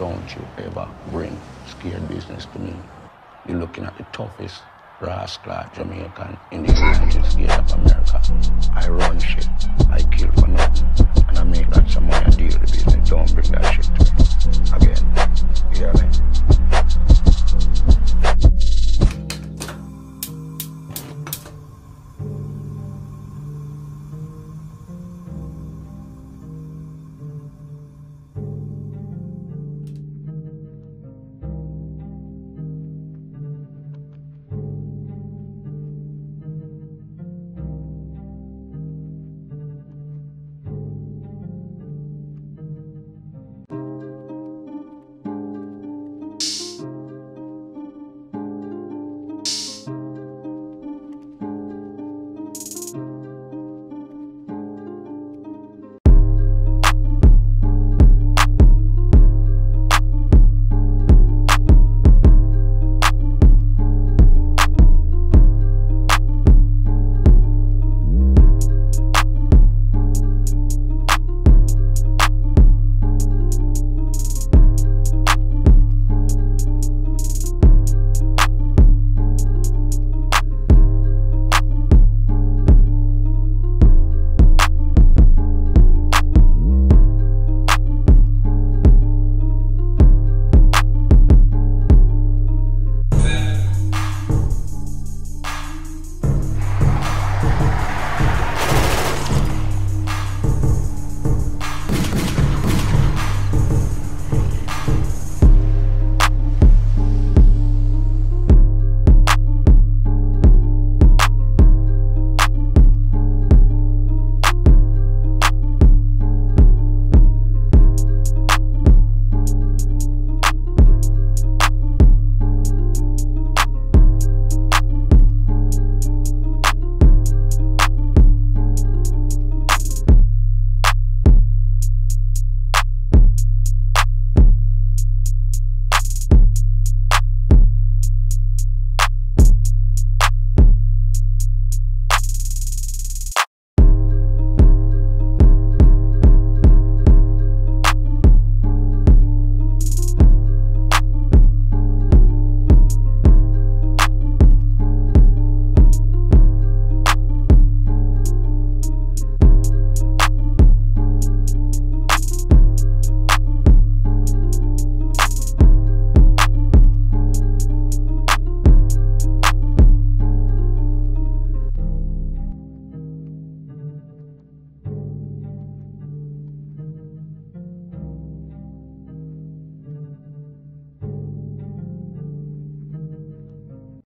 Don't you ever bring scared business to me. You're looking at the toughest rascal Jamaican in the United States of America. I run shit. I kill for nothing.